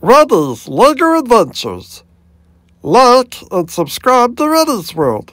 Reddy's Lego Adventures. Like and subscribe to Reddy's World.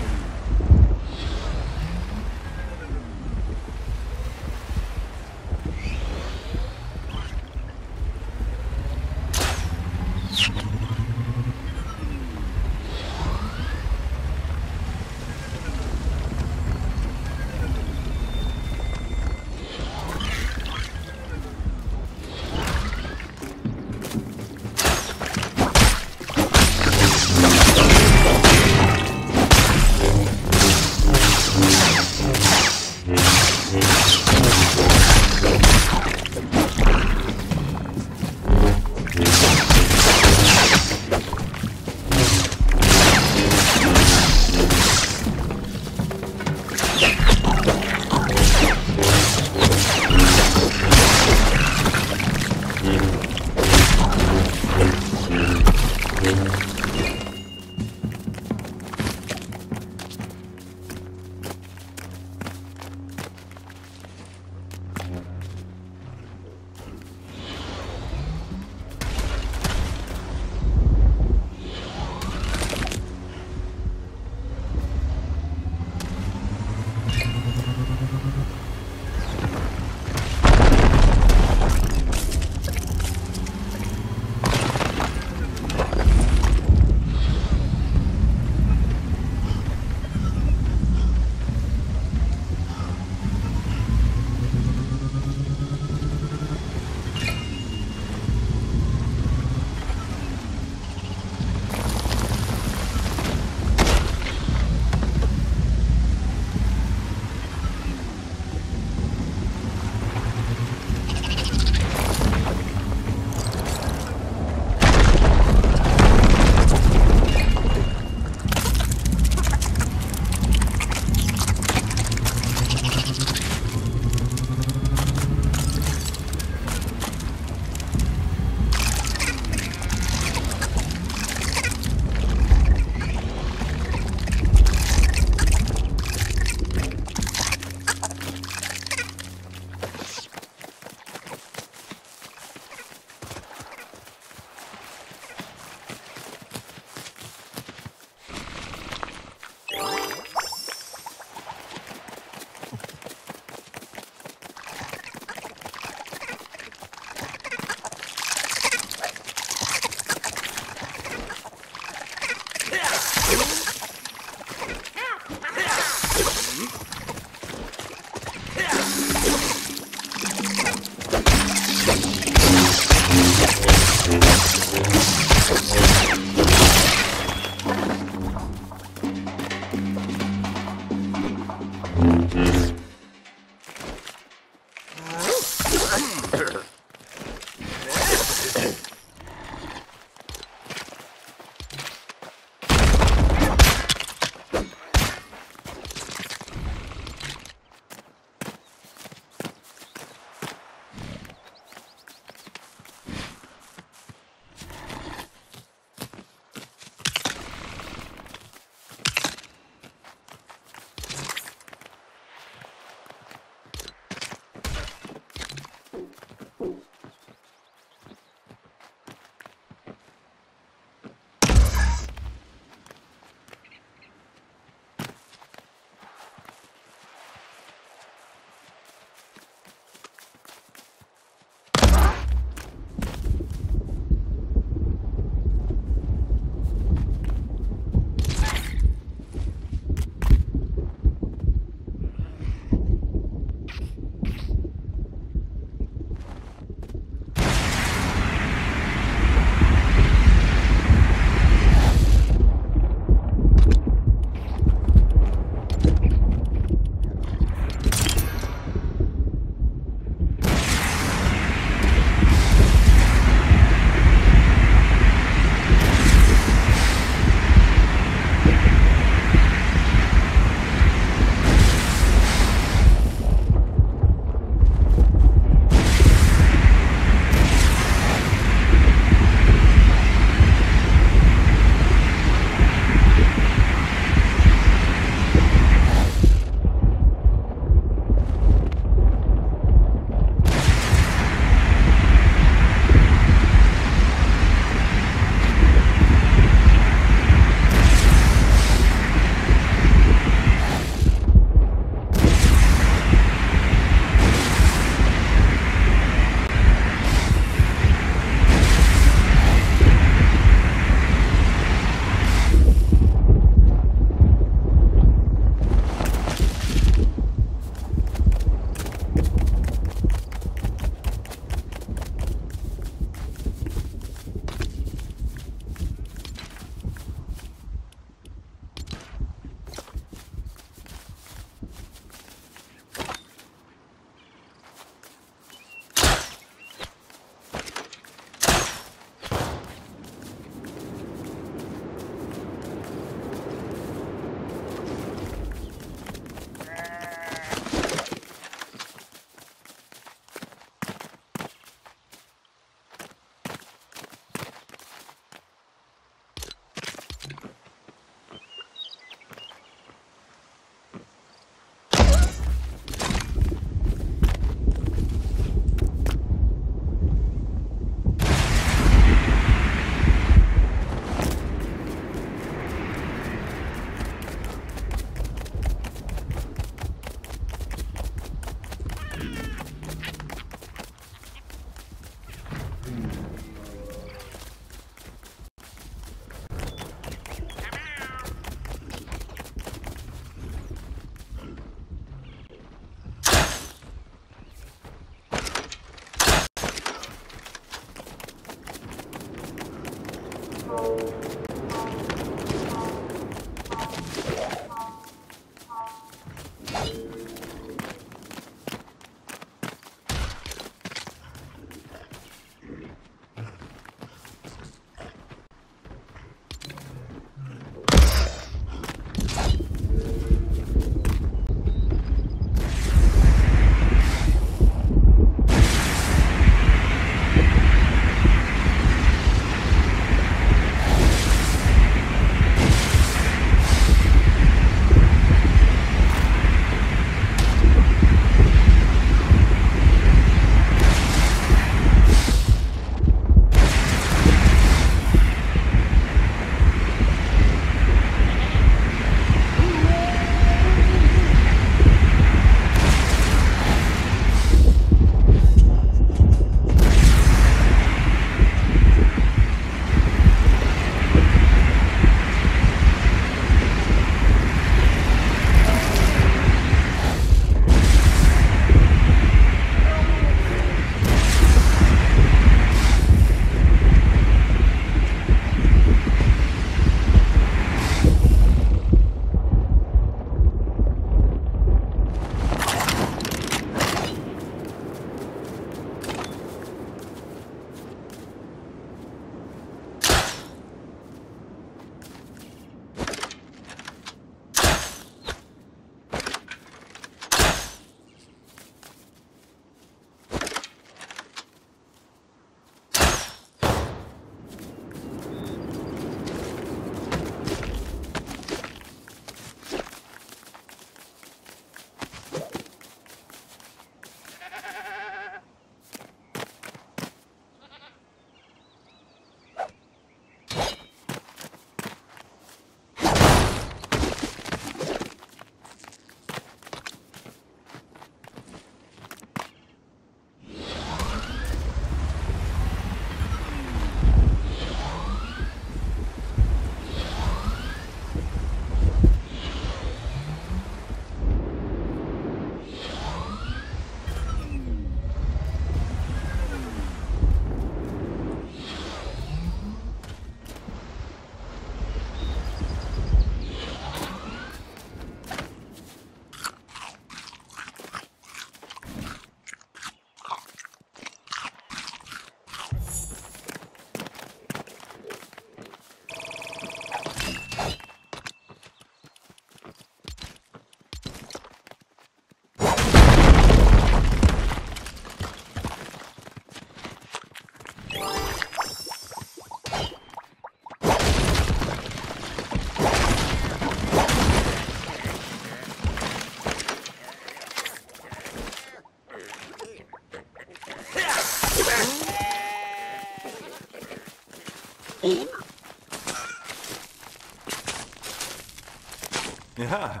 Yeah.